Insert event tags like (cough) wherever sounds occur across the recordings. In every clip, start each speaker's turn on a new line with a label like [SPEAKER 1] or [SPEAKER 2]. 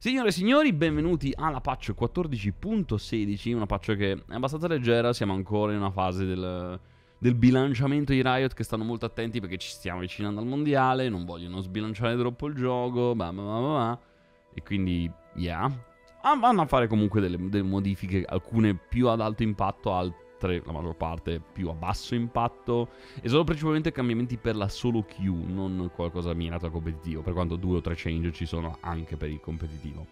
[SPEAKER 1] Signore e signori, benvenuti alla patch 14.16, una patch che è abbastanza leggera, siamo ancora in una fase del, del, bilanciamento di Riot che stanno molto attenti perché ci stiamo avvicinando al mondiale, non vogliono sbilanciare troppo il gioco, bah bah bah bah, e quindi, yeah. Ah, vanno a fare comunque delle, delle modifiche, alcune più ad alto impatto, altre altre, la maggior parte più a basso impatto, e sono principalmente cambiamenti per la solo queue, non qualcosa mirato al competitivo, per quanto due o tre change ci sono anche per il competitivo.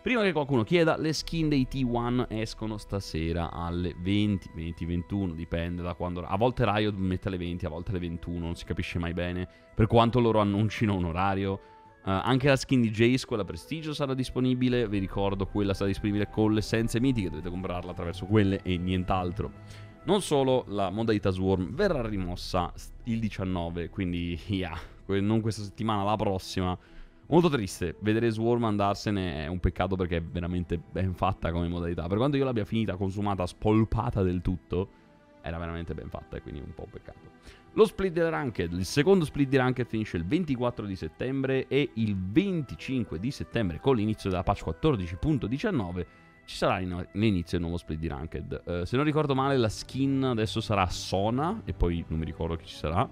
[SPEAKER 1] Prima che qualcuno chieda, le skin dei T1 escono stasera alle 20, 20, 21, dipende da quando... A volte Riot mette alle 20, a volte alle 21, non si capisce mai bene, per quanto loro annuncino un orario. Uh, anche la skin di Jace, quella prestigio, sarà disponibile. Vi ricordo, quella sarà disponibile con le essenze mitiche. Dovete comprarla attraverso quelle e nient'altro. Non solo, la modalità Swarm verrà rimossa il 19, quindi (laughs) yeah, non questa settimana, la prossima. Molto triste, vedere Swarm andarsene è un peccato perché è veramente ben fatta come modalità. Per quanto io l'abbia finita, consumata, spolpata del tutto, era veramente ben fatta e quindi un po' un peccato. Lo split del Ranked, il secondo split di Ranked finisce il 24 di settembre e il 25 di settembre con l'inizio della patch 14.19 ci sarà l'inizio del nuovo split di Ranked. Uh, se non ricordo male la skin adesso sarà Sona e poi non mi ricordo chi ci sarà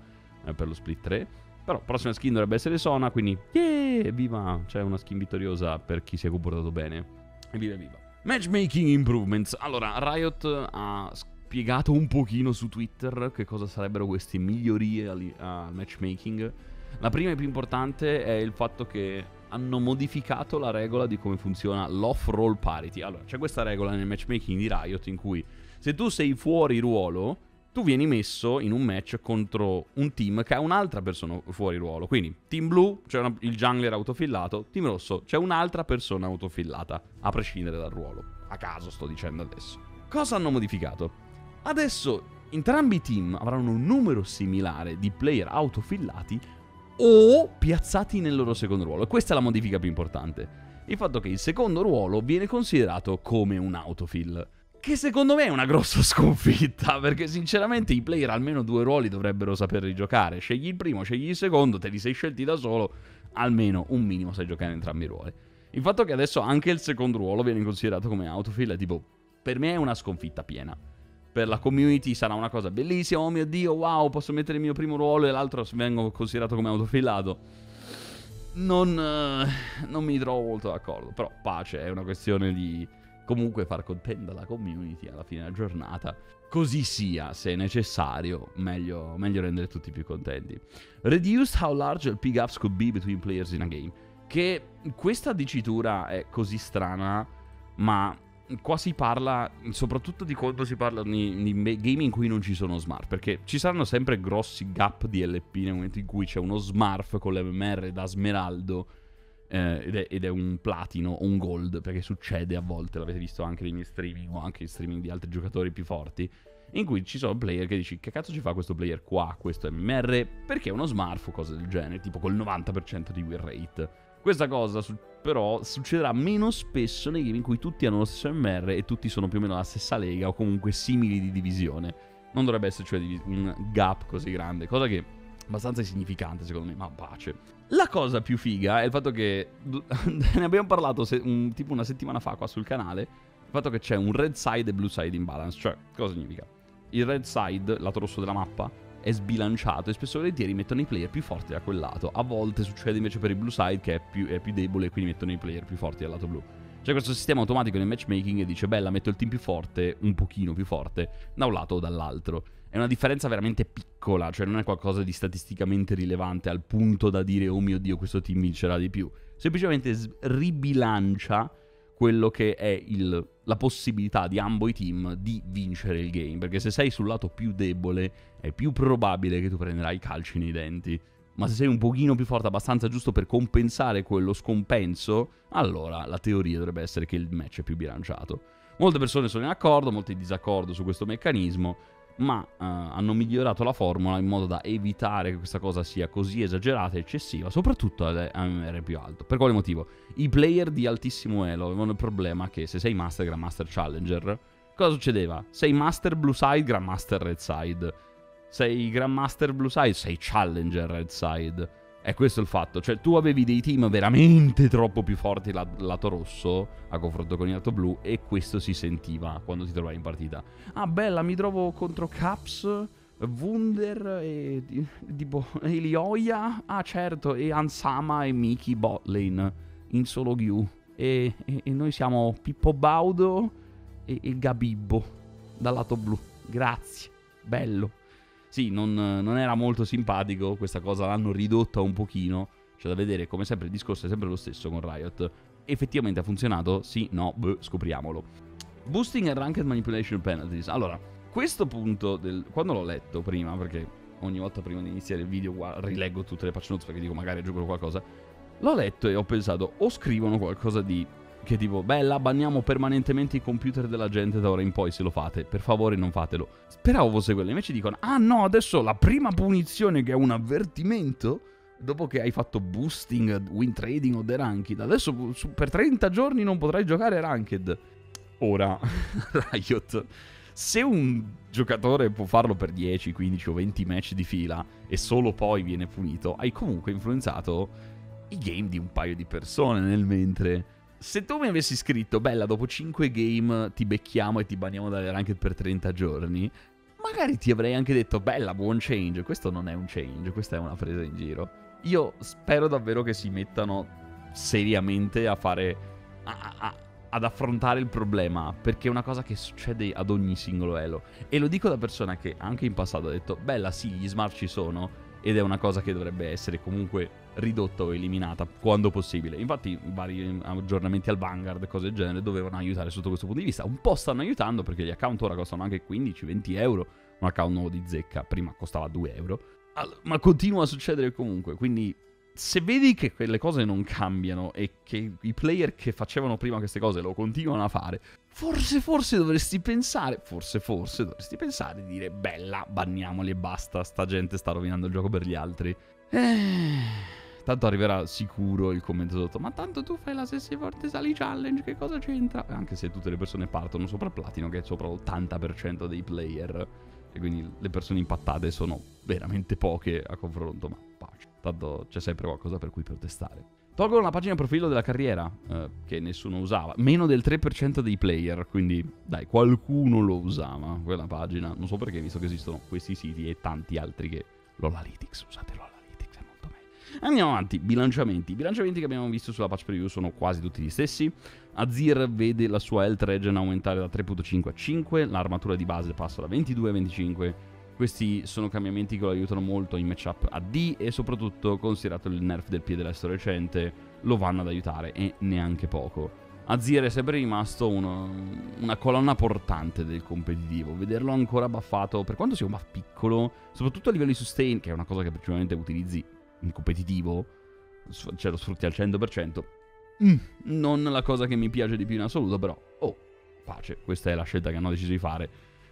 [SPEAKER 1] eh, per lo split 3. Però prossima skin dovrebbe essere Sona, quindi yeah, viva, c'è una skin vittoriosa per chi si è comportato bene. Evviva viva. Matchmaking improvements. Allora, Riot ha spiegato un pochino su Twitter che cosa sarebbero queste migliorie al, al matchmaking. La prima e più importante è il fatto che hanno modificato la regola di come funziona l'off-roll parity. Allora, c'è questa regola nel matchmaking di Riot in cui se tu sei fuori ruolo, tu vieni messo in un match contro un team che ha un'altra persona fuori ruolo. Quindi, team blu, c'è una, il jungler autofillato, team rosso, c'è un'altra persona autofillata, a prescindere dal ruolo. A caso sto dicendo adesso. Cosa hanno modificato? Adesso entrambi i team avranno un numero similare di player autofillati o piazzati nel loro secondo ruolo. Questa è la modifica più importante. Il fatto che il secondo ruolo viene considerato come un autofill. Che secondo me è una grossa (laughs) sconfitta, perché sinceramente i player almeno due ruoli dovrebbero saperli giocare. Scegli il primo, scegli il secondo, te li sei scelti da solo, almeno un minimo sai giocare entrambi i ruoli. Il fatto che adesso anche il secondo ruolo viene considerato come autofill è tipo, per me è una sconfitta piena per la community sarà una cosa bellissima. Oh mio dio, wow, posso mettere il mio primo ruolo e l'altro vengo considerato come autofillato. Non, uh, non mi trovo molto d'accordo. Però pace, è una questione di comunque far contenta la community alla fine della giornata. Così sia, se necessario, meglio, meglio rendere tutti più contenti. Reduced how large pick ups could be between players in a game. Che questa dicitura è così strana, ma qua si parla soprattutto di quando si parla di, di game in cui non ci sono smart, perché ci saranno sempre grossi gap di LP nel momento in cui c'è uno smurf con l'MMR da smeraldo eh, ed, è, ed, è, un platino o un gold, perché succede a volte, l'avete visto anche nei miei streaming o anche in streaming di altri giocatori più forti, in cui ci sono player che dici che cazzo ci fa questo player qua, questo MMR, perché è uno smurf o cose del genere, tipo col 90% di win rate. Questa cosa su- però succederà meno spesso nei game in cui tutti hanno lo stesso MR e tutti sono più o meno la stessa lega o comunque simili di divisione. Non dovrebbe esserci cioè, un gap così grande, cosa che è abbastanza insignificante secondo me, ma pace. La cosa più figa è il fatto che (laughs) ne abbiamo parlato se, un, tipo una settimana fa qua sul canale, il fatto che c'è un red side e blue side in balance, cioè cosa significa? Il red side, lato rosso della mappa, è sbilanciato e spesso e volentieri mettono i player più forti da quel lato. A volte succede invece per il blue side che è più, è più debole e quindi mettono i player più forti dal lato blu. C'è questo sistema automatico nel matchmaking che dice bella metto il team più forte, un pochino più forte, da un lato o dall'altro. È una differenza veramente piccola, cioè non è qualcosa di statisticamente rilevante al punto da dire oh mio dio questo team vincerà di più. Semplicemente ribilancia quello che è il, la possibilità di ambo i team di vincere il game. Perché se sei sul lato più debole è più probabile che tu prenderai calci nei denti. Ma se sei un pochino più forte, abbastanza giusto per compensare quello scompenso, allora la teoria dovrebbe essere che il match è più bilanciato. Molte persone sono in accordo, molti in disaccordo su questo meccanismo ma uh, hanno migliorato la formula in modo da evitare che questa cosa sia così esagerata e eccessiva, soprattutto ad MMR più alto. Per quale motivo? I player di altissimo elo avevano il problema che se sei Master, Grandmaster, Challenger, cosa succedeva? Sei Master Blue Side, Grandmaster Red Side. Sei Grandmaster Blue Side, sei Challenger Red Side. È questo il fatto, cioè tu avevi dei team veramente troppo più forti al lato rosso a confronto con il lato blu e questo si sentiva quando ti trovavi in partita. Ah bella, mi trovo contro Caps, Wunder e tipo Elioia, ah certo, e Ansama e Miki botlane in solo Gyu. E, e, e, noi siamo Pippo Baudo e, e Gabibbo dal lato blu. Grazie, bello. Sì, non, non, era molto simpatico, questa cosa l'hanno ridotta un pochino. C'è da vedere, come sempre, il discorso è sempre lo stesso con Riot. Effettivamente ha funzionato? Sì, no, beh, scopriamolo. Boosting and Ranked Manipulation Penalties. Allora, questo punto, del, quando l'ho letto prima, perché ogni volta prima di iniziare il video rileggo tutte le patch notes perché dico magari aggiungo qualcosa, l'ho letto e ho pensato o scrivono qualcosa di che tipo, bella, banniamo permanentemente i computer della gente da ora in poi se lo fate. Per favore non fatelo. Speravo fosse quello. Invece dicono, ah no, adesso la prima punizione che è un avvertimento, dopo che hai fatto boosting, win trading o the ranked, adesso per 30 giorni non potrai giocare ranked. Ora, (laughs) Riot, se un giocatore può farlo per 10, 15 o 20 match di fila e solo poi viene punito, hai comunque influenzato i game di un paio di persone nel mentre se tu mi avessi scritto, bella, dopo 5 game ti becchiamo e ti baniamo dalle ranked per 30 giorni, magari ti avrei anche detto, bella, buon change. Questo non è un change, questa è una presa in giro. Io spero davvero che si mettano seriamente a fare... A, a, ad affrontare il problema, perché è una cosa che succede ad ogni singolo elo. E lo dico da persona che anche in passato ha detto, bella, sì, gli smart ci sono, ed è una cosa che dovrebbe essere comunque ridotta o eliminata quando possibile. Infatti vari aggiornamenti al Vanguard cose del genere dovevano aiutare sotto questo punto di vista. Un po' stanno aiutando perché gli account ora costano anche 15-20 euro, un account nuovo di zecca prima costava 2 euro, ma continua a succedere comunque, quindi se vedi che quelle cose non cambiano e che i player che facevano prima queste cose lo continuano a fare, forse, forse dovresti pensare, forse, forse dovresti pensare di dire, bella, banniamoli e basta, sta gente sta rovinando il gioco per gli altri. Eh... Tanto arriverà sicuro il commento sotto. Ma tanto tu fai la stessa forte sali challenge, che cosa c'entra? Anche se tutte le persone partono sopra Platino, che è sopra l'80% dei player. E quindi le persone impattate sono veramente poche a confronto. Ma pace. Tanto c'è sempre qualcosa per cui protestare. Tolgono la pagina profilo della carriera, eh, che nessuno usava. Meno del 3% dei player, quindi dai, qualcuno lo usava, quella pagina. Non so perché, visto che esistono questi siti e tanti altri che... L'Olalytics, usate l'Olalytics. Andiamo avanti, bilanciamenti. I bilanciamenti che abbiamo visto sulla patch preview sono quasi tutti gli stessi. Azir vede la sua health regen aumentare da 3.5 a 5, l'armatura di base passa da 22 a 25. Questi sono cambiamenti che lo aiutano molto in matchup AD e soprattutto, considerato il nerf del piede destro recente, lo vanno ad aiutare e neanche poco. Azir è sempre rimasto uno, una colonna portante del competitivo. Vederlo ancora buffato, per quanto sia un buff piccolo, soprattutto a livello di sustain, che è una cosa che principalmente utilizzi competitivo, cioè lo sfrutti al 100%, mm, non la cosa che mi piace di più in assoluto, però, oh, pace, questa è la scelta che hanno deciso di fare.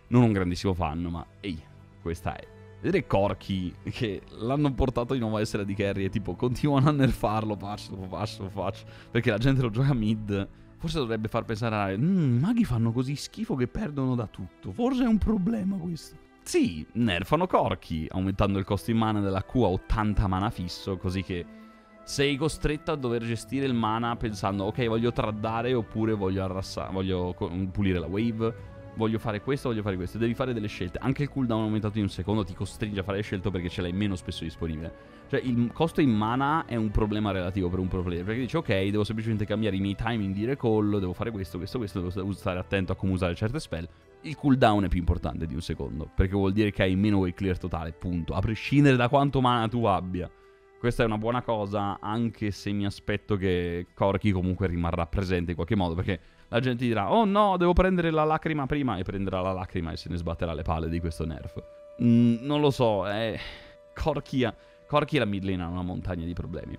[SPEAKER 1] Non un grandissimo fan, ma ehi, questa è. Vedere Corky che l'hanno portato di nuovo a essere di carry e tipo continuano a nerfarlo patch dopo patch perché la gente lo gioca mid. Forse dovrebbe far pensare a... Mmm, maghi fanno così schifo che perdono da tutto. Forse è un problema questo. Sì, nerfano Corki, aumentando il costo in mana della Q a 80 mana fisso, così che sei costretto a dover gestire il mana pensando ok voglio traddare oppure voglio arrassare, voglio pulire la wave, voglio fare questo, voglio fare questo. Devi fare delle scelte. Anche il cooldown aumentato di un secondo ti costringe a fare le scelte perché ce l'hai meno spesso disponibile. Cioè il costo in mana è un problema relativo per un pro player. Perché dici ok, devo semplicemente cambiare i miei timing di recall, devo fare questo, questo, questo, devo stare attento a come usare certe spell il cooldown è più importante di un secondo, perché vuol dire che hai meno way clear totale, punto. A prescindere da quanto mana tu abbia. Questa è una buona cosa, anche se mi aspetto che Corky comunque rimarrà presente in qualche modo, perché la gente dirà, oh no, devo prendere la lacrima prima, e prenderà la lacrima e se ne sbatterà le palle di questo nerf. Mm, non lo so, eh... Corky, Corky e la mid lane hanno una montagna di problemi.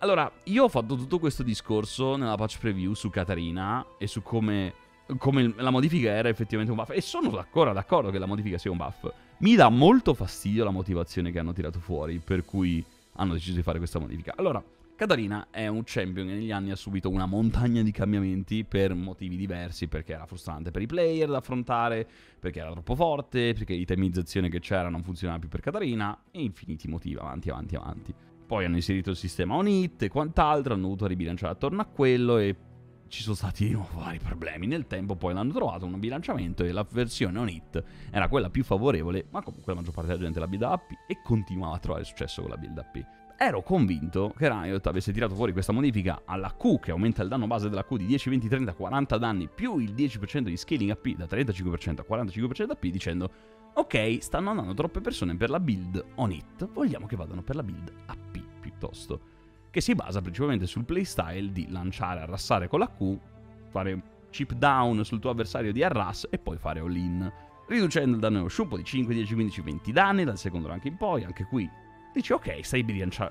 [SPEAKER 1] Allora, io ho fatto tutto questo discorso nella patch preview su Katarina e su come come la modifica era effettivamente un buff. E sono d'accordo, d'accordo che la modifica sia un buff. Mi dà molto fastidio la motivazione che hanno tirato fuori, per cui hanno deciso di fare questa modifica. Allora, Katarina è un champion che negli anni ha subito una montagna di cambiamenti per motivi diversi, perché era frustrante per i player da affrontare, perché era troppo forte, perché l'itemizzazione che c'era non funzionava più per Katarina, e infiniti motivi, avanti, avanti, avanti. Poi hanno inserito il sistema on-hit e quant'altro, hanno dovuto ribilanciare attorno a quello e ci sono stati vari problemi. Nel tempo poi l'hanno trovato un bilanciamento e la versione on-hit era quella più favorevole, ma comunque la maggior parte della gente la build up e continuava a trovare successo con la build up. Ero convinto che Riot avesse tirato fuori questa modifica alla Q che aumenta il danno base della Q di 10, 20, 30, 40 danni più il 10% di scaling AP da 35% a 45% AP dicendo ok, stanno andando troppe persone per la build on hit, vogliamo che vadano per la build AP piuttosto che si basa principalmente sul playstyle di lanciare, arrassare con la Q, fare chip down sul tuo avversario di arras e poi fare all-in, riducendo il danno sciupo di 5, 10, 15, 20 danni dal secondo rank in poi, anche qui dici ok, stai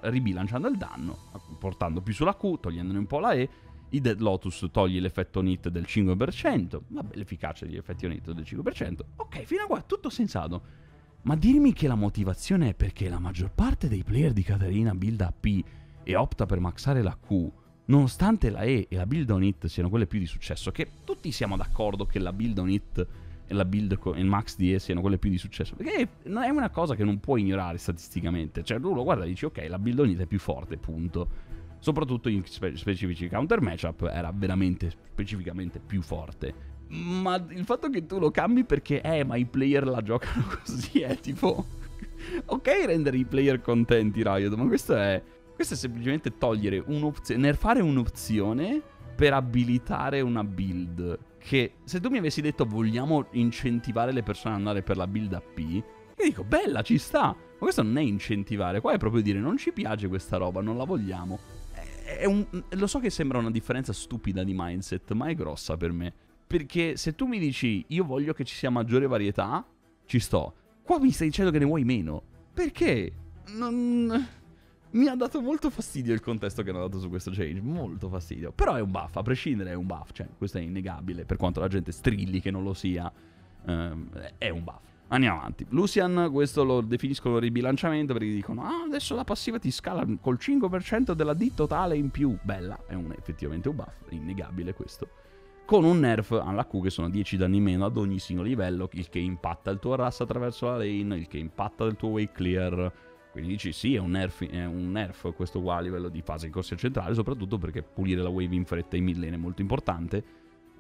[SPEAKER 1] ribilanciando il danno, portando più sulla Q, togliendone un po' la E, i Dead Lotus togli l'effetto NIT del 5%, vabbè l'efficacia degli effetti NIT del 5%, ok, fino a qua tutto sensato. Ma dirmi che la motivazione è perché la maggior parte dei player di Caterina build AP e opta per maxare la Q, nonostante la E e la build on it siano quelle più di successo, che tutti siamo d'accordo che la build on it e la build con il max di E siano quelle più di successo, perché è una cosa che non puoi ignorare statisticamente, cioè tu lo guarda e dici ok, la build on it è più forte, punto. Soprattutto in spe- specifici counter matchup era veramente specificamente più forte. Ma il fatto che tu lo cambi perché, eh, ma i player la giocano (laughs) così è tipo... (laughs) ok rendere i player contenti Riot, ma questo è questo è semplicemente togliere un'opzione, nerfare un'opzione per abilitare una build. Che se tu mi avessi detto vogliamo incentivare le persone ad andare per la build AP, io dico bella, ci sta. Ma questo non è incentivare, qua è proprio dire non ci piace questa roba, non la vogliamo. È un, lo so che sembra una differenza stupida di mindset, ma è grossa per me. Perché se tu mi dici io voglio che ci sia maggiore varietà, ci sto. Qua mi stai dicendo che ne vuoi meno. Perché? Non mi ha dato molto fastidio il contesto che hanno dato su questo change, molto fastidio. Però è un buff, a prescindere è un buff, cioè questo è innegabile, per quanto la gente strilli che non lo sia, ehm, è un buff. Andiamo avanti. Lucian, questo lo definiscono ribilanciamento perché dicono ah, adesso la passiva ti scala col 5% della D totale in più. Bella, è un, effettivamente un buff, innegabile questo. Con un nerf alla Q che sono 10 danni in meno ad ogni singolo livello, il che impatta il tuo ras attraverso la lane, il che impatta il tuo way clear, quindi dici sì, è un nerf, è un nerf questo qua a livello di fase in corsia centrale, soprattutto perché pulire la wave in fretta in mid lane è molto importante.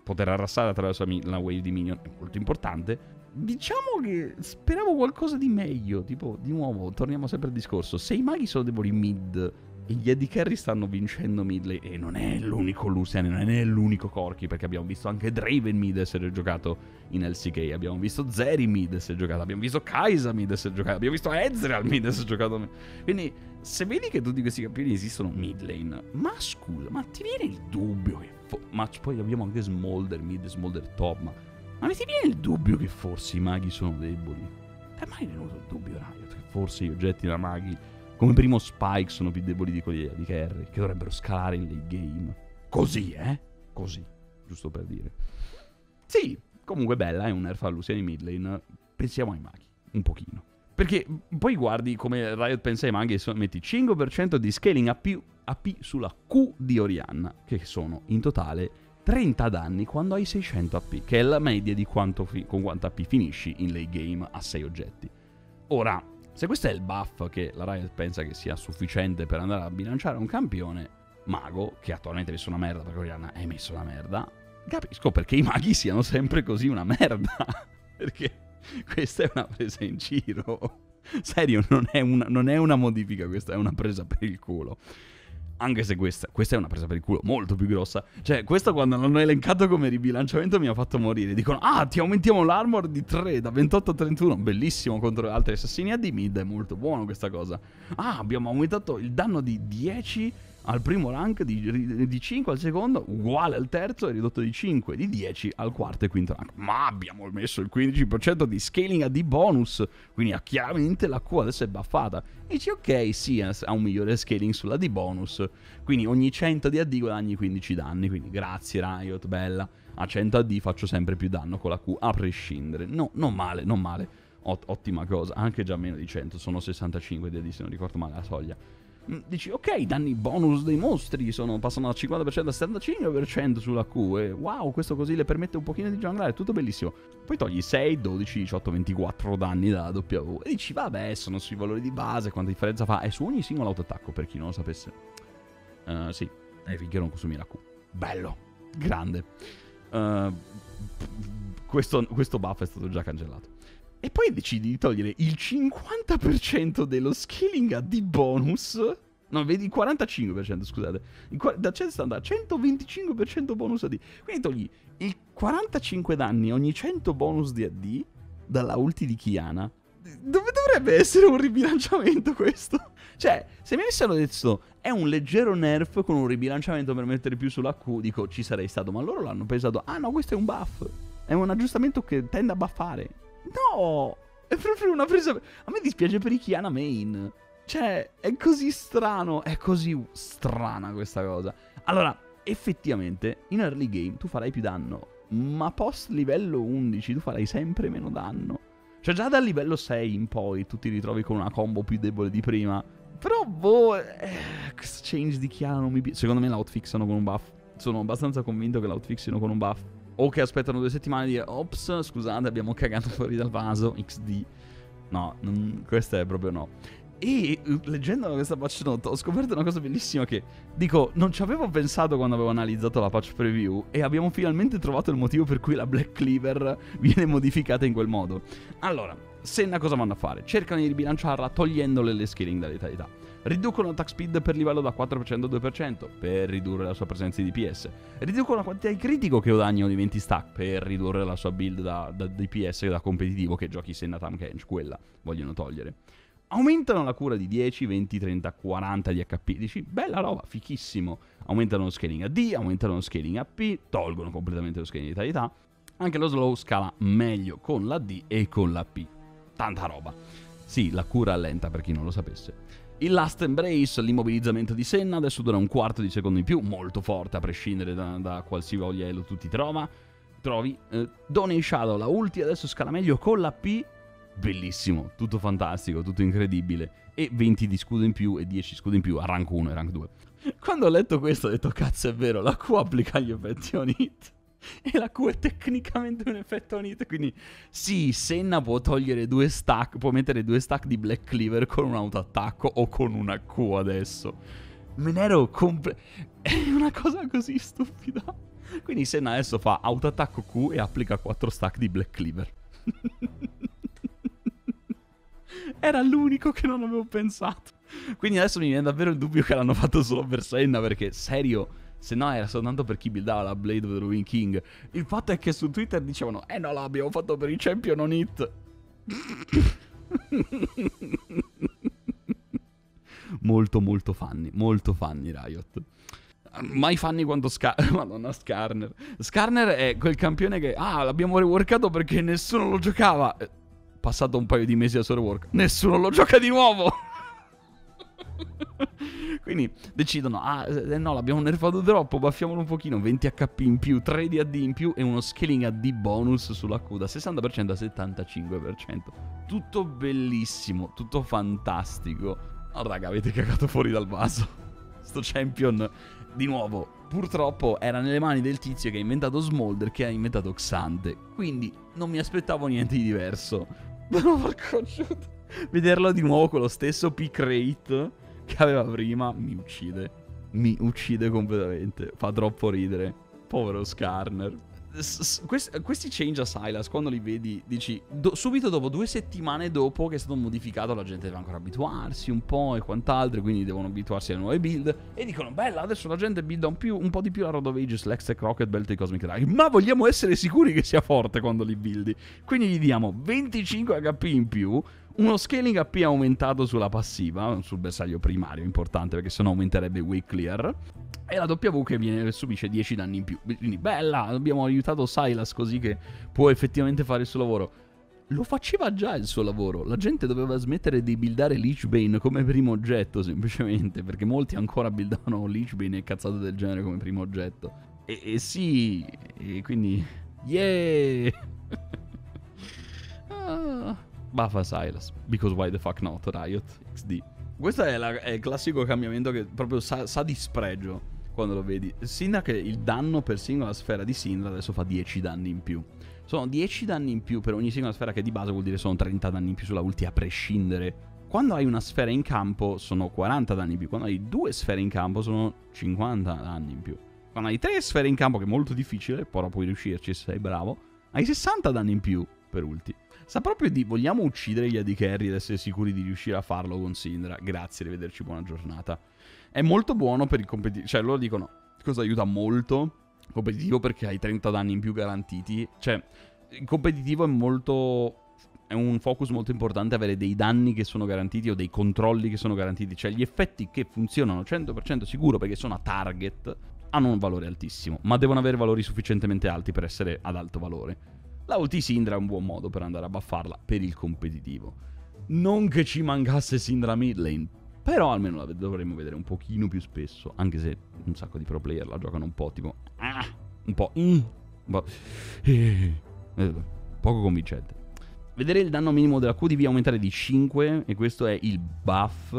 [SPEAKER 1] Poter arrassare attraverso la wave di minion è molto importante. Diciamo che speravo qualcosa di meglio. Tipo, di nuovo, torniamo sempre al discorso. Se i maghi sono deboli mid gli Eddie Carry stanno vincendo mid lane e non è l'unico Lucian, non è l'unico Corky perché abbiamo visto anche Draven mid essere giocato in LCK, abbiamo visto Zeri mid essere giocato, abbiamo visto Kaisa mid essere giocato, abbiamo visto Ezreal mid essere giocato. Quindi se vedi che tutti questi campioni esistono mid lane, ma scusa, ma ti viene il dubbio che... Ma poi abbiamo anche Smolder mid, Smolder top, ma... Ma ti viene il dubbio che forse i maghi sono deboli? È mai venuto il dubbio, Riot, che forse gli oggetti da maghi come primo Spike sono più deboli di quelli di Carry, che dovrebbero scalare in late game. Così, eh? Così, giusto per dire. Sì, comunque bella, è un nerf a Luciani midlane. Pensiamo ai maghi, un pochino. Perché poi guardi come Riot pensa ai maghi e metti 5% di scaling AP, AP sulla Q di Orianna, che sono in totale 30 danni quando hai 600 AP, che è la media di quanto fi- con quanto AP finisci in late game a 6 oggetti. Ora, se questo è il buff che la Riot pensa che sia sufficiente per andare a bilanciare un campione, mago, che attualmente è messo una merda perché Oriana è messo una merda, capisco perché i maghi siano sempre così una merda. (laughs) perché questa è una presa in giro. Serio, non è, una, non è una modifica, questa è una presa per il culo. Anche se questa, questa è una presa per il culo molto più grossa. Cioè, questo quando l'hanno elencato come ribilanciamento mi ha fatto morire. Dicono, ah, ti aumentiamo l'armor di 3 da 28 a 31. Bellissimo contro altri assassini AD mid. È molto buono questa cosa. Ah, abbiamo aumentato il danno di 10 al primo rank di, di 5 al secondo, uguale al terzo, è ridotto di 5, di 10 al quarto e quinto rank. Ma abbiamo messo il 15% di scaling a D bonus, quindi chiaramente la Q adesso è buffata. E dici ok, sì, ha un migliore scaling sulla D bonus, quindi ogni 100 di AD guadagni 15 danni, quindi grazie Riot, bella. A 100 AD faccio sempre più danno con la Q, a prescindere. No, non male, non male. Ot- ottima cosa, anche già meno di 100, sono 65 di AD se non ricordo male la soglia. Mm, dici, ok, i danni bonus dei mostri sono, passano dal 50% al 75% sulla Q. E wow, questo così le permette un pochino di giocare, tutto bellissimo. Poi togli 6, 12, 18, 24 danni dalla W. E dici, vabbè, sono sui valori di base, quanta differenza fa? È su ogni singolo autoattacco, per chi non lo sapesse. Uh, sì, e finché non consumi la Q. Bello, grande. Uh, questo, questo buff è stato già cancellato. E poi decidi di togliere il 50% dello scaling a D bonus. No, vedi il 45%, scusate. Il, da 100 sta andando a 125% bonus AD. Quindi togli il 45 danni ogni 100 bonus di AD dalla ulti di Kiana. Dove dovrebbe essere un ribilanciamento questo? Cioè, se mi avessero detto è un leggero nerf con un ribilanciamento per mettere più sulla Q, dico ci sarei stato. Ma loro l'hanno pensato, ah no, questo è un buff. È un aggiustamento che tende a buffare. No! È proprio una presa... A me dispiace per i Kiana main. Cioè, è così strano, è così strana questa cosa. Allora, effettivamente, in early game tu farai più danno, ma post livello 11 tu farai sempre meno danno. Cioè, già dal livello 6 in poi tu ti ritrovi con una combo più debole di prima. Però, boh, eh, questo change di Kiana non mi piace. Secondo me l'outfixano con un buff. Sono abbastanza convinto che l'outfixino con un buff o che aspettano due settimane e dire ops scusate abbiamo cagato fuori dal vaso XD no non, questa è proprio no. E leggendo questa patch note ho scoperto una cosa bellissima che dico non ci avevo pensato quando avevo analizzato la patch preview e abbiamo finalmente trovato il motivo per cui la Black Cleaver (laughs) viene modificata in quel modo. Allora Senna cosa vanno a fare? cercano di ribilanciarla togliendole le scaling da letalità Riducono l'attack speed per livello da 4% a 2% per ridurre la sua presenza di DPS. Riducono la quantità di critico che guadagnano di 20 stack per ridurre la sua build da, da DPS da competitivo che giochi Senna Tam Kench, quella vogliono togliere. Aumentano la cura di 10, 20, 30, 40 di HP. Dici, bella roba, fichissimo. Aumentano lo scaling a D, aumentano lo scaling a P, tolgono completamente lo scaling di vitalità. Anche lo slow scala meglio con la D e con la P. Tanta roba. Sì, la cura lenta per chi non lo sapesse. Il Last Embrace, l'immobilizzamento di Senna, adesso dura un quarto di secondo in più, molto forte a prescindere da, da qualsiasi elo tu ti trova. Trovi. Eh, Donny Shadow, la ulti adesso scala meglio con la P. Bellissimo, tutto fantastico, tutto incredibile. E 20 di scudo in più e 10 scudi in più a rank 1 e rank 2. Quando ho letto questo ho detto cazzo è vero, la Q applica gli effetti on hit. (laughs) e la Q è tecnicamente un effetto hit. Quindi, sì, Senna può togliere due stack, può mettere due stack di Black Cleaver con un autoattacco o con una Q adesso. Me ne ero comple... (laughs) È una cosa così stupida. Quindi Senna adesso fa autoattacco Q e applica 4 stack di Black Cleaver. (laughs) Era l'unico che non avevo pensato. Quindi adesso mi viene davvero il dubbio che l'hanno fatto solo per Senna, perché serio se no era soltanto per chi buildava la Blade of the Ruin King. Il fatto è che su Twitter dicevano, eh no, l'abbiamo fatto per i champion on hit. (laughs) molto molto fanni, molto fanni Riot. Mai fanni quanto Scar... (laughs) Madonna, Skarner. Skarner è quel campione che... Ah, l'abbiamo reworkato perché nessuno lo giocava. Eh, passato un paio di mesi a solo work. Nessuno lo gioca di nuovo. (laughs) Quindi decidono, ah eh, no, l'abbiamo nerfato troppo, baffiamolo un pochino, 20 HP in più, 3 di AD in più e uno scaling AD bonus sulla Q da 60% a 75%. Tutto bellissimo, tutto fantastico. Oh raga, avete cagato fuori dal vaso. (laughs) Sto champion, di nuovo, purtroppo era nelle mani del tizio che ha inventato Smolder, che ha inventato Xante. Quindi non mi aspettavo niente di diverso. Però (laughs) porco giudo. Vederlo di nuovo con lo stesso pick rate che aveva prima mi uccide. Mi uccide completamente. Fa troppo ridere. Povero Skarner. Questi, change a Silas, quando li vedi, dici do- subito dopo, due settimane dopo che è stato modificato, la gente deve ancora abituarsi un po' e quant'altro, quindi devono abituarsi alle nuove build. E dicono, bella, adesso la gente builda un, più, un po' di più la Road of Ages, l'Extech Rocket Belt e Cosmic Drag. Ma vogliamo essere sicuri che sia forte quando li buildi. Quindi gli diamo 25 HP in più, uno scaling AP aumentato sulla passiva, sul bersaglio primario, importante perché sennò aumenterebbe Wake Clear. E la W che viene, subisce 10 danni in più. Quindi bella, abbiamo aiutato Silas così che può effettivamente fare il suo lavoro. Lo faceva già il suo lavoro. La gente doveva smettere di buildare Leechbane come primo oggetto, semplicemente, perché molti ancora buildavano Leechbane e cazzate del genere come primo oggetto. E, e sì, e quindi... Yeah! (laughs) ah. Buffa Silas. Because why the fuck not, Riot XD. Questo è, la, è, il classico cambiamento che proprio sa, sa di spregio quando lo vedi. Sindra che il danno per singola sfera di Sindra adesso fa 10 danni in più. Sono 10 danni in più per ogni singola sfera che di base vuol dire sono 30 danni in più sulla ulti a prescindere. Quando hai una sfera in campo sono 40 danni in più, quando hai due sfere in campo sono 50 danni in più. Quando hai tre sfere in campo, che è molto difficile, però puoi riuscirci se sei bravo, hai 60 danni in più per ulti. Sa proprio di vogliamo uccidere gli AD Carry ed essere sicuri di riuscire a farlo con Sindra. Grazie, arrivederci, buona giornata. È molto buono per il competitivo. Cioè, loro dicono cosa aiuta molto. Competitivo perché hai 30 danni in più garantiti. Cioè, il competitivo è molto è un focus molto importante avere dei danni che sono garantiti o dei controlli che sono garantiti, cioè gli effetti che funzionano 100% sicuro perché sono a target hanno un valore altissimo, ma devono avere valori sufficientemente alti per essere ad alto valore. La ulti Sindra è un buon modo per andare a buffarla per il competitivo. Non che ci mancasse Sindra mid lane, però almeno la dovremmo vedere un pochino più spesso, anche se un sacco di pro player la giocano un po' tipo... Ah, un po'... Mm, un po'... Eh, eh, poco convincente. Vedere il danno minimo della QDV aumentare di 5, e questo è il buff,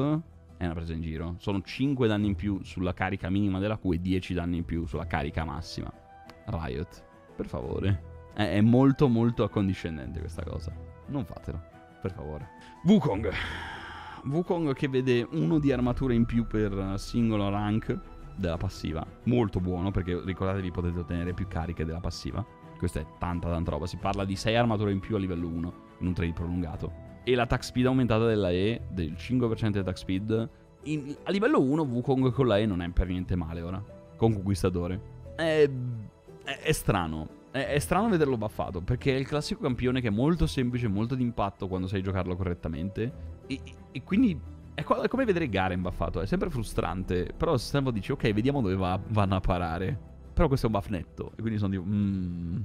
[SPEAKER 1] è una presa in giro. Sono 5 danni in più sulla carica minima della Q e 10 danni in più sulla carica massima. Riot, per favore. È, molto molto accondiscendente questa cosa. Non fatelo, per favore. Wukong. Wukong che vede uno di armatura in più per singolo rank della passiva. Molto buono perché ricordatevi potete ottenere più cariche della passiva. Questa è tanta tanta roba. Si parla di 6 armature in più a livello 1 in un trade prolungato. E l'attack speed aumentata della E del 5% di attack speed. In, a livello 1 Wukong con la E non è per niente male ora. Con Conquistadore. È, è, è strano. È, è, strano vederlo buffato, perché è il classico campione che è molto semplice, molto d'impatto quando sai giocarlo correttamente. E, e quindi è, co- è, come vedere Garen buffato, è sempre frustrante. Però se tempo dici, ok, vediamo dove va, vanno a parare. Però questo è un buff netto, e quindi sono tipo, mmm.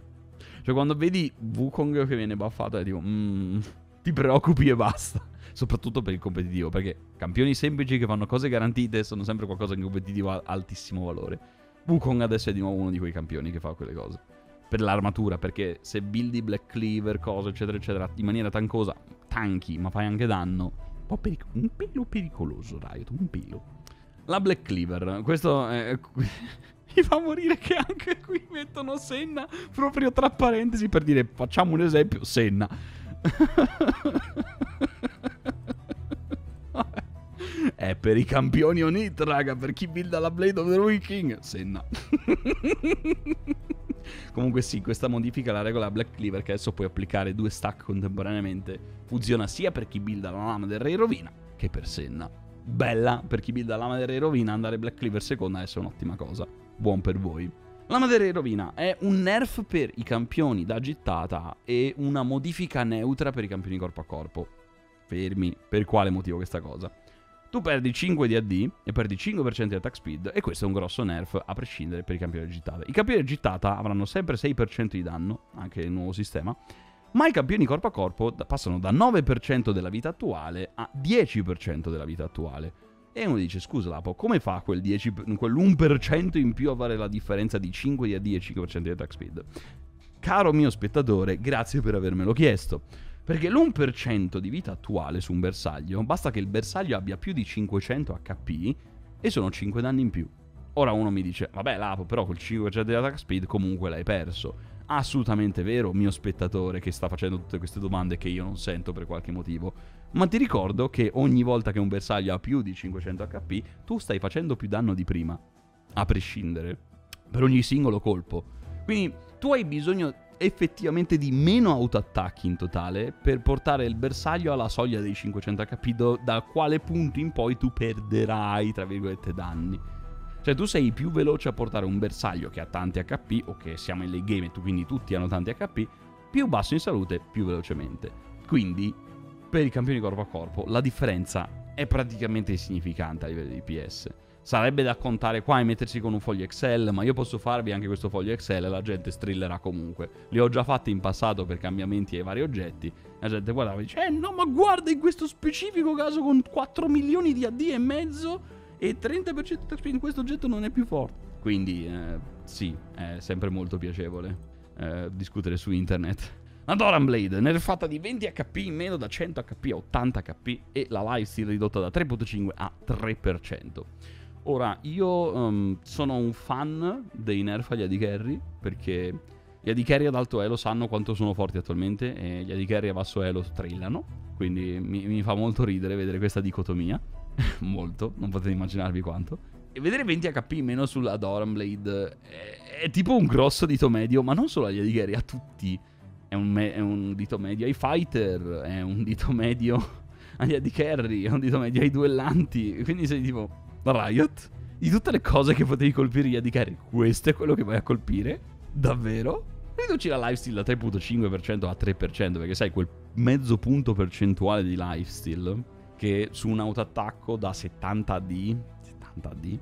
[SPEAKER 1] Cioè quando vedi Wukong che viene buffato è tipo, mmm, ti preoccupi e basta. (laughs) Soprattutto per il competitivo, perché campioni semplici che fanno cose garantite sono sempre qualcosa in competitivo a altissimo valore. Wukong adesso è di nuovo uno di quei campioni che fa quelle cose per l'armatura, perché se buildi Black Cleaver, cose eccetera eccetera, in maniera tancosa, tanchi, ma fai anche danno, un po' peric- un pelo pericoloso Riot, un pelo. La Black Cleaver, questo è... (laughs) mi fa morire che anche qui mettono Senna proprio tra parentesi per dire facciamo un esempio, Senna. (laughs) È per i campioni on it, raga, per chi builda la Blade of the Ruin King, Senna. (laughs) Comunque sì, questa modifica la regola Black Cleaver che adesso puoi applicare due stack contemporaneamente. Funziona sia per chi builda la lama del Re Rovina che per Senna. Bella, per chi builda la lama del Re Rovina andare Black Cleaver seconda è un'ottima cosa. Buon per voi. Lama del Re Rovina è un nerf per i campioni da gittata e una modifica neutra per i campioni corpo a corpo. Fermi, per quale motivo questa cosa? Tu perdi 5 di AD e perdi 5% di attack speed e questo è un grosso nerf a prescindere per i campioni gittata. I campioni gittata avranno sempre 6% di danno, anche nel nuovo sistema, ma i campioni corpo a corpo passano da 9% della vita attuale a 10% della vita attuale. E uno dice, scusa Lapo, come fa quel 10, quell'1% in più a fare la differenza di 5 di AD e 5% di attack speed? Caro mio spettatore, grazie per avermelo chiesto. Perché l'1% di vita attuale su un bersaglio, basta che il bersaglio abbia più di 500 HP e sono 5 danni in più. Ora uno mi dice, vabbè Lapo, però col 5% di attack speed comunque l'hai perso. Assolutamente vero, mio spettatore che sta facendo tutte queste domande che io non sento per qualche motivo. Ma ti ricordo che ogni volta che un bersaglio ha più di 500 HP, tu stai facendo più danno di prima. A prescindere. Per ogni singolo colpo. Quindi tu hai bisogno effettivamente di meno autoattacchi in totale per portare il bersaglio alla soglia dei 500 HP, da quale punto in poi tu perderai, tra virgolette, danni. Cioè tu sei più veloce a portare un bersaglio che ha tanti HP, o che siamo in late game e tu quindi tutti hanno tanti HP, più basso in salute, più velocemente. Quindi, per i campioni corpo a corpo, la differenza è praticamente insignificante a livello di PS. Sarebbe da contare qua e mettersi con un foglio Excel, ma io posso farvi anche questo foglio Excel e la gente strillerà comunque. Li ho già fatti in passato per cambiamenti ai vari oggetti. La gente guardava e dice, eh no ma guarda in questo specifico caso con 4 milioni di AD e mezzo e 30% di speed in questo oggetto non è più forte. Quindi eh, sì, è sempre molto piacevole eh, discutere su internet. La Doran Blade, nerfata di 20 HP in meno da 100 HP a 80 HP e la lifesteal ridotta da 3.5 a 3%. Ora, io um, sono un fan dei nerf agli AD Carry perché gli AD Carry ad alto elo sanno quanto sono forti attualmente e gli AD Carry a basso elo strillano. Quindi mi, mi fa molto ridere vedere questa dicotomia. (laughs) molto, non potete immaginarvi quanto. E vedere 20 HP in meno sulla Doran Blade è, è, tipo un grosso dito medio, ma non solo agli AD Carry, a tutti. È un, me- è un dito medio ai fighter, è un dito medio (laughs) agli AD Carry, è un dito medio ai duellanti. Quindi sei tipo, Riot, di tutte le cose che potevi colpire gli AD Carry, questo è quello che vai a colpire? Davvero? Riduci la lifesteal da 3.5% a 3%, perché sai, quel mezzo punto percentuale di lifesteal che su un autoattacco da 70 AD, 70 AD,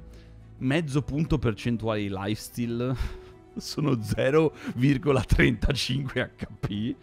[SPEAKER 1] mezzo punto percentuale di lifesteal (laughs) sono 0,35 HP.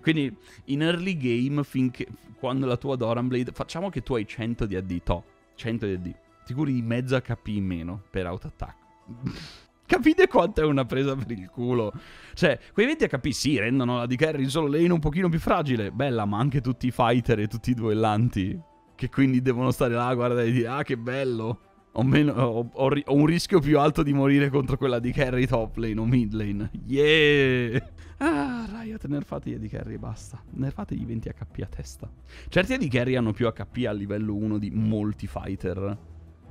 [SPEAKER 1] Quindi in early game, finché, quando la tua Doran Blade, facciamo che tu hai 100 di AD, to, 100 di AD, ti curi di mezzo HP in meno per autoattacco. (laughs) Capite quanto è una presa per il culo? Cioè, quei 20 HP sì, rendono la di carry solo lane un pochino più fragile. Bella, ma anche tutti i fighter e tutti i duellanti. Che quindi devono stare là, guarda e dire, ah che bello. Ho, meno, ho, ho, ho, un rischio più alto di morire contro quella di carry top lane o mid lane. Yeah! Ah, Riot, nerfate gli AD carry e basta. Nerfategli 20 HP a testa. Certi AD carry hanno più HP a livello 1 di molti fighter.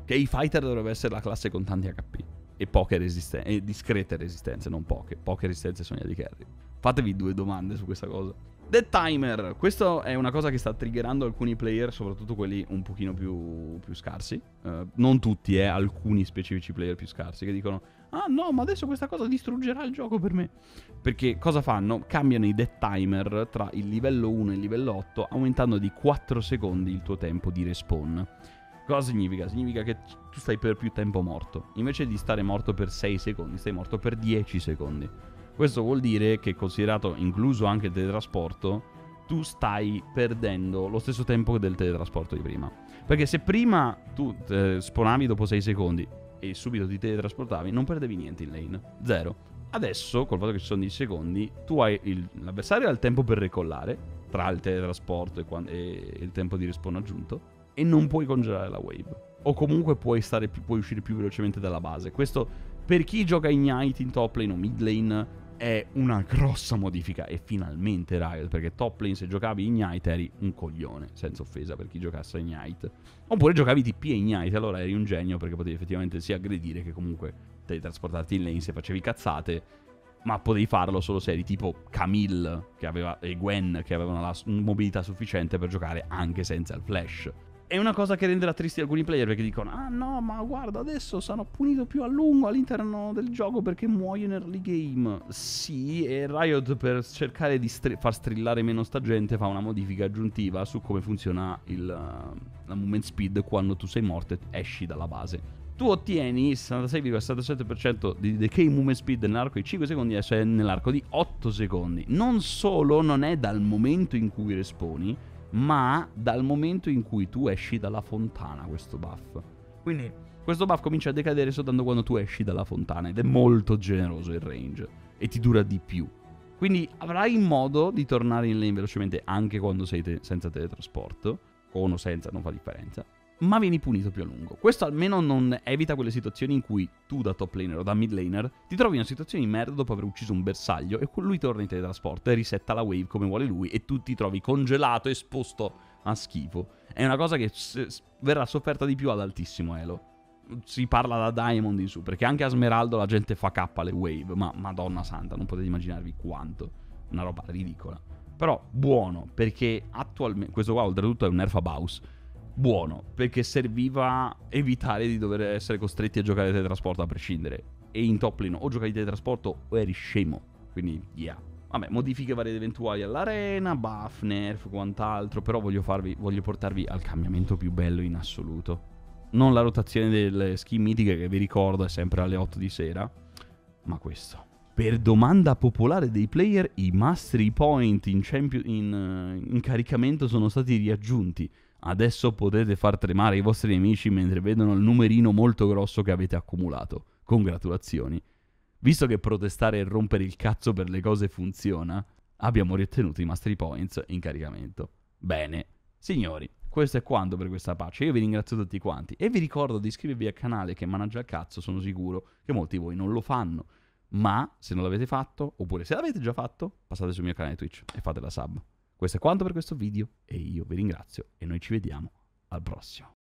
[SPEAKER 1] Che i fighter dovrebbe essere la classe con tanti HP e poche resistenze, e discrete resistenze, non poche. Poche resistenze sono AD carry. Fatevi due domande su questa cosa. The Timer, questo è una cosa che sta triggerando alcuni player, soprattutto quelli un pochino più, più scarsi. Uh, non tutti, eh, alcuni specifici player più scarsi che dicono Ah no, ma adesso questa cosa distruggerà il gioco per me. Perché cosa fanno? Cambiano i death timer tra il livello 1 e il livello 8, aumentando di 4 secondi il tuo tempo di respawn. Cosa significa? Significa che tu stai per più tempo morto. Invece di stare morto per 6 secondi, stai morto per 10 secondi. Questo vuol dire che, considerato incluso anche il teletrasporto, tu stai perdendo lo stesso tempo del teletrasporto di prima. Perché se prima tu eh, spawnavi dopo 6 secondi e subito ti teletrasportavi, non perdevi niente in lane. Zero. Adesso, col fatto che ci sono 10 secondi, tu hai il, l'avversario ha il tempo per recollare tra il teletrasporto e, e il tempo di respawn aggiunto e non puoi congelare la wave. O comunque puoi, stare, puoi uscire più velocemente dalla base. Questo per chi gioca Ignite in top lane o mid lane è una grossa modifica e finalmente Riot perché top lane se giocavi Ignite eri un coglione senza offesa per chi giocasse Ignite oppure giocavi TP e Ignite allora eri un genio perché potevi effettivamente sia aggredire che comunque teletrasportarti in lane se facevi cazzate ma potevi farlo solo se eri tipo Camille aveva, e Gwen che avevano la mobilità sufficiente per giocare anche senza il flash è una cosa che renderà tristi alcuni player perché dicono ah no ma guarda adesso sarò punito più a lungo all'interno del gioco perché muoio in early game. Sì e Riot per cercare di str- far strillare meno sta gente fa una modifica aggiuntiva su come funziona il, uh, la movement speed quando tu sei morto e esci dalla base. Tu ottieni il 66,77% di decay movement speed nell'arco di 5 secondi e cioè nell'arco di 8 secondi. Non solo non è dal momento in cui responi ma dal momento in cui tu esci dalla fontana questo buff. Quindi questo buff comincia a decadere soltanto quando tu esci dalla fontana ed è molto generoso il range e ti dura di più. Quindi avrai modo di tornare in lane velocemente anche quando sei te- senza teletrasporto, con o senza, non fa differenza ma vieni punito più a lungo. Questo almeno non evita quelle situazioni in cui tu da top laner o da mid laner ti trovi in una situazione di merda dopo aver ucciso un bersaglio e lui torna in teletrasporto e risetta la wave come vuole lui e tu ti trovi congelato, esposto a schifo. È una cosa che verrà sofferta di più ad altissimo elo. Si parla da Diamond in su, perché anche a Smeraldo la gente fa K alle wave, ma madonna santa, non potete immaginarvi quanto. Una roba ridicola. Però buono, perché attualmente, questo qua oltretutto è un nerf a Baus buono, perché serviva evitare di dover essere costretti a giocare teletrasporto a prescindere. E in top lane o giocavi teletrasporto o eri scemo. Quindi, yeah. Vabbè, modifiche varie ed eventuali all'arena, buff, nerf, quant'altro, però voglio, farvi, voglio portarvi al cambiamento più bello in assoluto. Non la rotazione delle skin mitiche che vi ricordo è sempre alle 8 di sera, ma questo. Per domanda popolare dei player, i mastery point in, in, uh, in caricamento sono stati riaggiunti. Adesso potete far tremare i vostri nemici mentre vedono il numerino molto grosso che avete accumulato. Congratulazioni. Visto che protestare e rompere il cazzo per le cose funziona, abbiamo riottenuto i mastery points in caricamento. Bene, signori, questo è quanto per questa patch. Io vi ringrazio tutti quanti e vi ricordo di iscrivervi al canale che managgia il cazzo, sono sicuro che molti di voi non lo fanno. Ma se non l'avete fatto, oppure se l'avete già fatto, passate sul mio canale Twitch e fate la sub. Questo è quanto per questo video e io vi ringrazio e noi ci vediamo al prossimo.